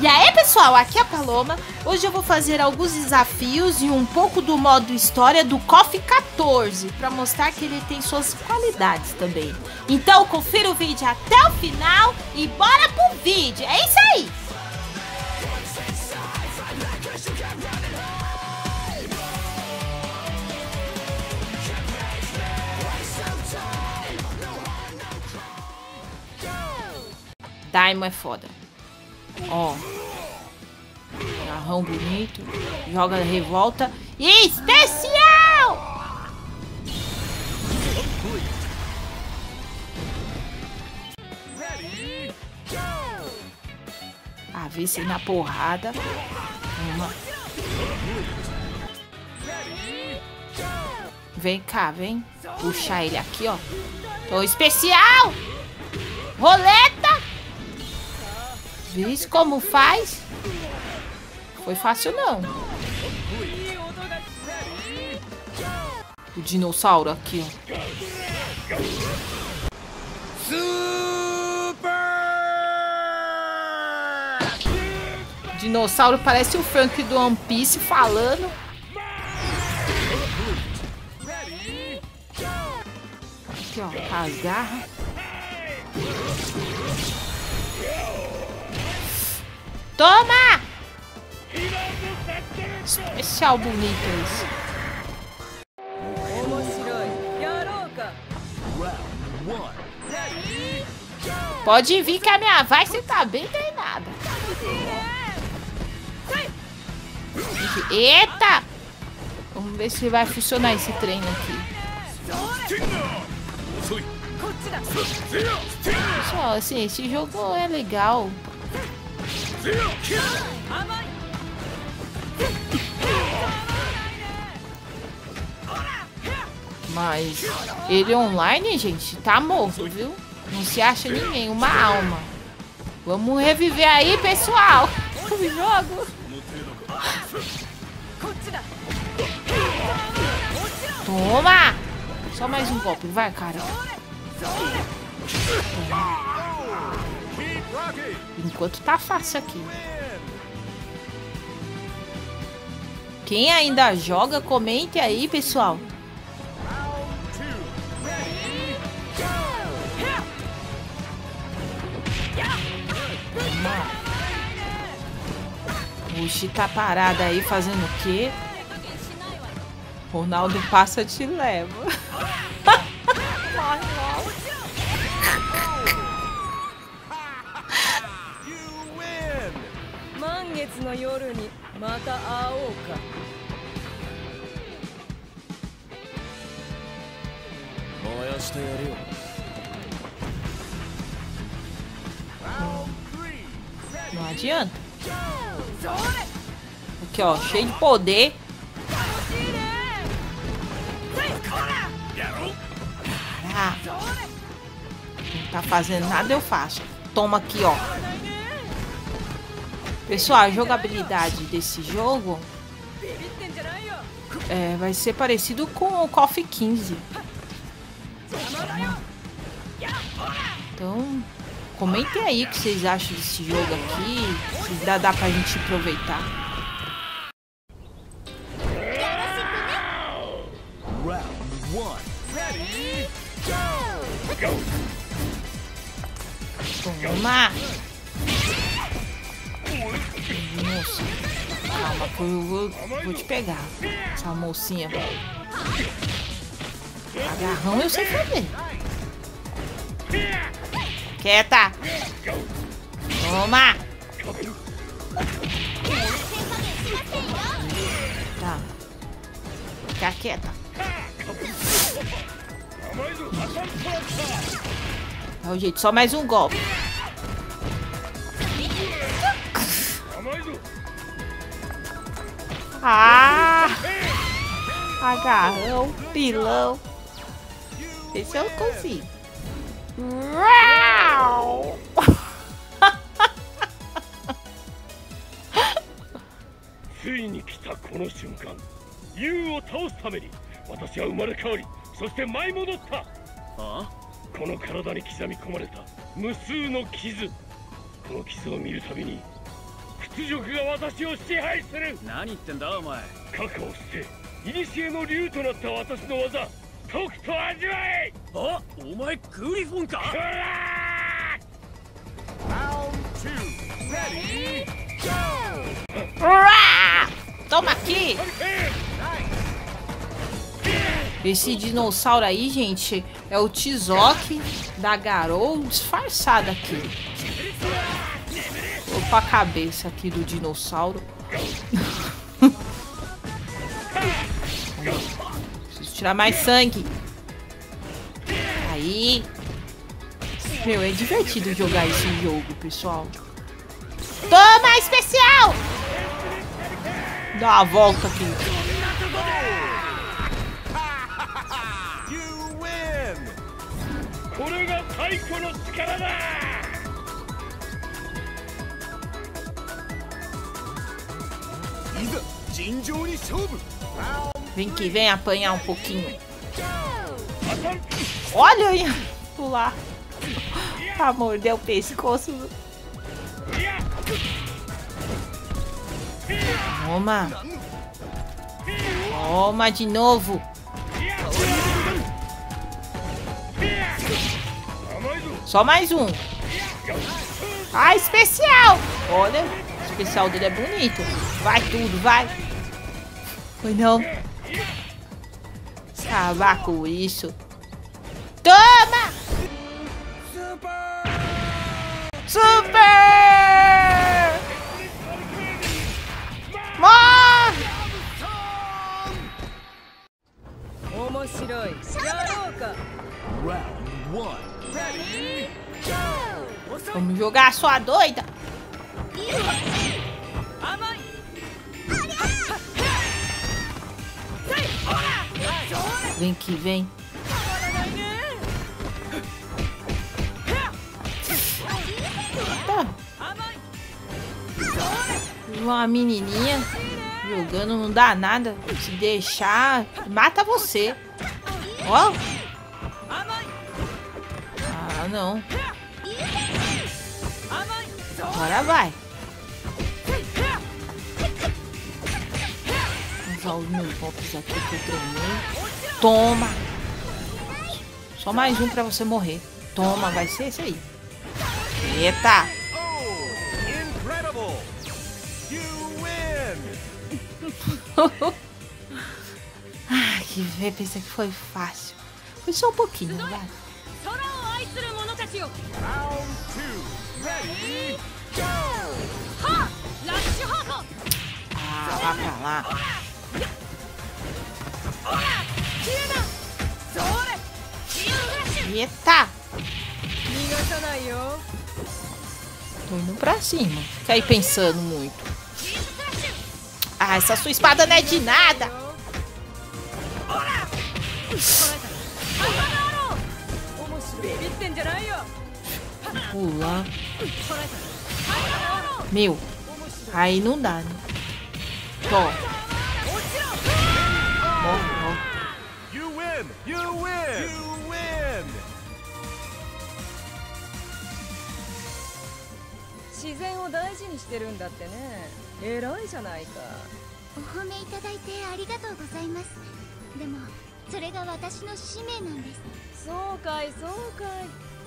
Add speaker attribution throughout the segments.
Speaker 1: E aí pessoal, aqui é a Paloma. Hoje eu vou fazer alguns desafios e um pouco do modo história do KOF 14 para mostrar que ele tem suas qualidades também. Então confira o vídeo até o final e bora pro vídeo. É isso aí! Daimon é foda. Ó. Garrão bonito. Joga revolta. Especial! Vê se na porrada. Uma. Vem cá, vem. Puxar ele aqui, ó. Tô especial! Roleta! Viz como faz? Foi fácil não. O dinossauro aqui. Super! Dinossauro parece o Frank do One Piece falando. Aqui, ó, as garras. Toma! Especial bonito esse. Pode vir que a minha vai você tá bem treinada. Eita! Vamos ver se vai funcionar esse treino aqui. Pessoal, assim, esse jogo é legal. Mas ele online, gente, tá morto, viu? Não se acha ninguém, uma alma. Vamos reviver aí, pessoal. O jogo. Toma! Só mais um golpe, vai, cara. Enquanto tá fácil aqui. Quem ainda joga, comente aí, pessoal. Uxi tá parado aí fazendo o quê? Ronaldo passa te leva. Morre
Speaker 2: の夜にまた会おうか
Speaker 3: 燃やしてやるよ
Speaker 1: Não adianta. Aqui, ó, cheio de poder. Caraca. Não tá fazendo nada, eu faço. Toma aqui, ó. Pessoal, a jogabilidade desse jogo é, vai ser parecido com o KOF 15. Então, comentem aí o que vocês acham desse jogo aqui. Se dá, dá pra gente aproveitar. Toma! Calma que eu vou, vou te pegar. Essa mocinha. Agarrão eu sei fazer. Quieta! Toma! Tá. Fica quieta. É o jeito, só mais um golpe. Ah! Agarrão, pilão. Esse eu consigo. Uau!
Speaker 4: ついに来たこの瞬間竜を倒すために私は生まれ変わりそして舞い戻った
Speaker 3: ああ
Speaker 4: この体に刻み込まれた無数の傷この傷を見るたびに屈辱が私を支配する
Speaker 3: 何言ってんだお前
Speaker 4: 過去を捨て古の竜となった私の技とくと味わえ
Speaker 3: あお前グリフォンか
Speaker 4: こら
Speaker 1: Uá! Toma aqui! Esse dinossauro aí, gente, é o Tizoc da Garou disfarçado aqui. Opa a cabeça aqui do dinossauro. Preciso tirar mais sangue. Aí. Meu, é divertido jogar esse jogo, pessoal. Toma, especial! Dá uma volta aqui.
Speaker 3: You win
Speaker 1: Vem aqui, vem apanhar um pouquinho. Olha aí! Pular. Amor mordeu o pescoço. Toma. Toma de novo. Só mais um. Ah, especial. Olha, o especial dele é bonito. Vai tudo, vai. Foi não. Acabar com isso. Toma! Super!
Speaker 3: Super! Morre!
Speaker 1: Vamos jogar sua doida! Vem que vem. Tá. Uma menininha jogando não dá nada. Se deixar, mata você. Ó. Ah, não. Agora vai. Vou usar os meus golpes aqui que eu treinei. Toma. Só mais um pra você morrer. Toma, vai ser esse aí. Eita. ah, que ver, pensei que foi fácil. Foi só um pouquinho, vai. Ah, lá pra lá. Eita! Tô indo pra cima. Fica aí pensando muito. Ah, essa sua espada não é de nada! Pular. Meu. Aí não dá, né?
Speaker 3: Toma.
Speaker 2: 自然を大事にしてるんだってね。偉いじゃないか。
Speaker 5: お褒めいただいてありがとうございます。でもそれが私の使命なんです。
Speaker 2: そうかいそうかい。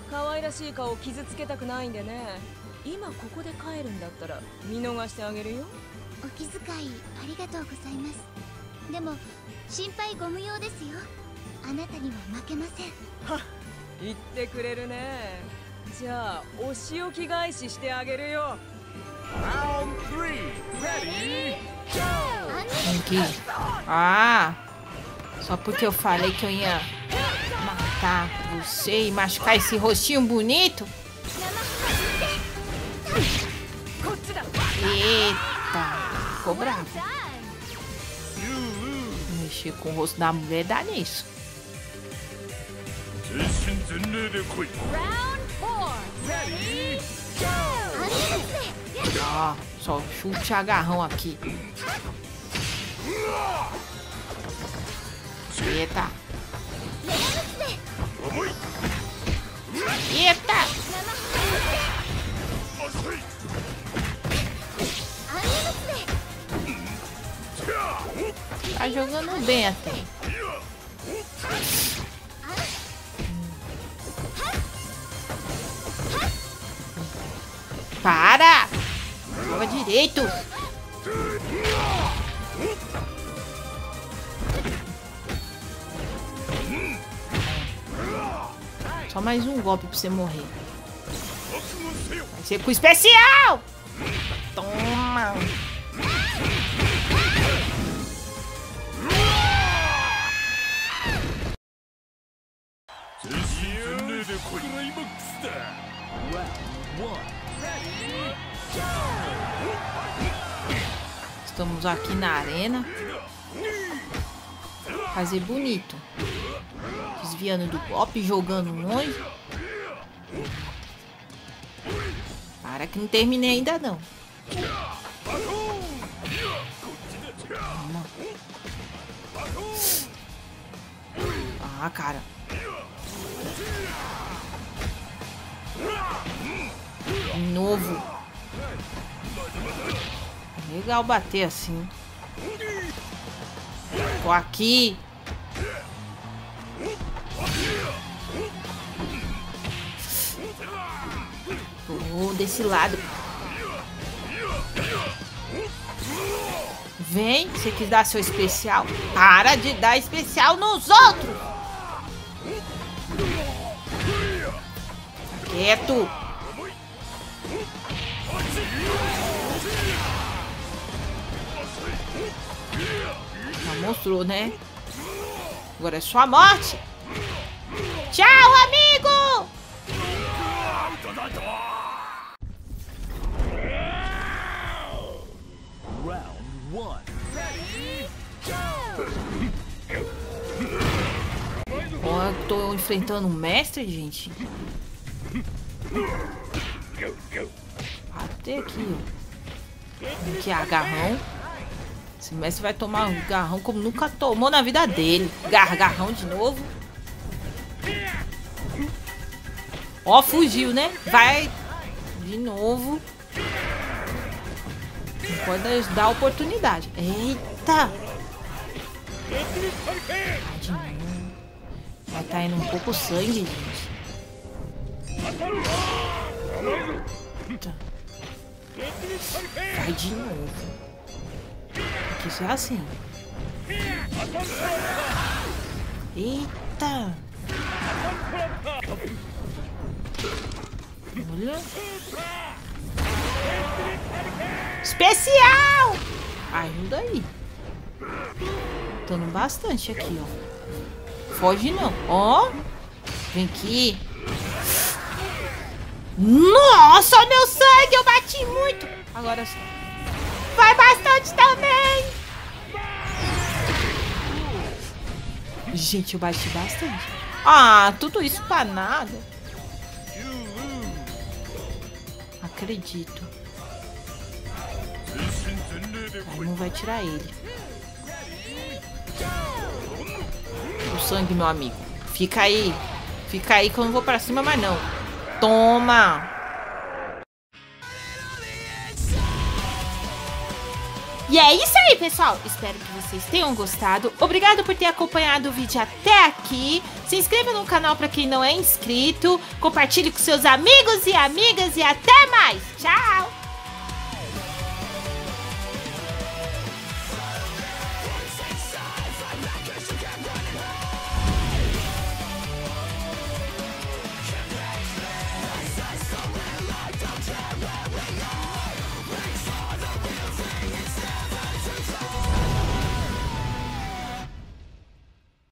Speaker 2: 可愛らしい顔を傷つけたくないんでね。今ここで帰るんだったら見逃してあげるよ。
Speaker 5: お気遣いありがとうございます。でも心配ご無用ですよ。あなたには負けません。
Speaker 2: 言ってくれるねじゃあお仕置き返ししてあげるよ
Speaker 3: Round 3 Ready
Speaker 1: Tem que... Ah! Só porque eu falei que eu ia matar você e machucar esse rostinho bonito?
Speaker 2: こっちだ
Speaker 1: Eita! Ficou bravo.
Speaker 3: You lose
Speaker 1: Mexer com o rosto da mulher dá nisso.
Speaker 4: 全
Speaker 1: Ó, só chute agarrão aqui. Eita! Eita! Tá jogando bem até. Direito! Só mais um golpe pra você morrer. Vai ser com especial! Toma! Estamos aqui na arena. Fazer bonito. Desviando do golpe, jogando longe. Para que não terminei ainda não. Ah, cara. De novo. Legal bater assim. Tô aqui. Tô desse lado. Vem, você quis dar seu especial. Para de dar especial nos outros. Tá quieto. Mostrou, né? Agora é sua morte. Tchau, amigo! Ó, eu tô enfrentando um mestre, gente. Até aqui, ó. Aqui, agarrão. Esse mestre vai tomar um garrão como nunca tomou na vida dele. Gargarrão de novo. Ó, fugiu, né? Vai de novo. Não pode dar oportunidade. Eita! Vai tá indo um pouco sangue, gente. Vai de novo. Que ser assim. Eita! Olha. Especial! Ajuda aí. Dando bastante aqui, ó. Foge não. Ó. Vem aqui. Nossa, meu sangue! Eu bati muito! Agora sim. Vai bastante também! Gente, eu bati bastante. Ah, tudo isso pra nada. Acredito. Aí não vai tirar ele. O sangue, meu amigo. Fica aí. Fica aí que eu não vou pra cima mais não. Toma! E é isso aí, pessoal. Espero que vocês tenham gostado. Obrigado por ter acompanhado o vídeo até aqui. Se inscreva no canal para quem não é inscrito. Compartilhe com seus amigos e amigas. E até mais. Tchau!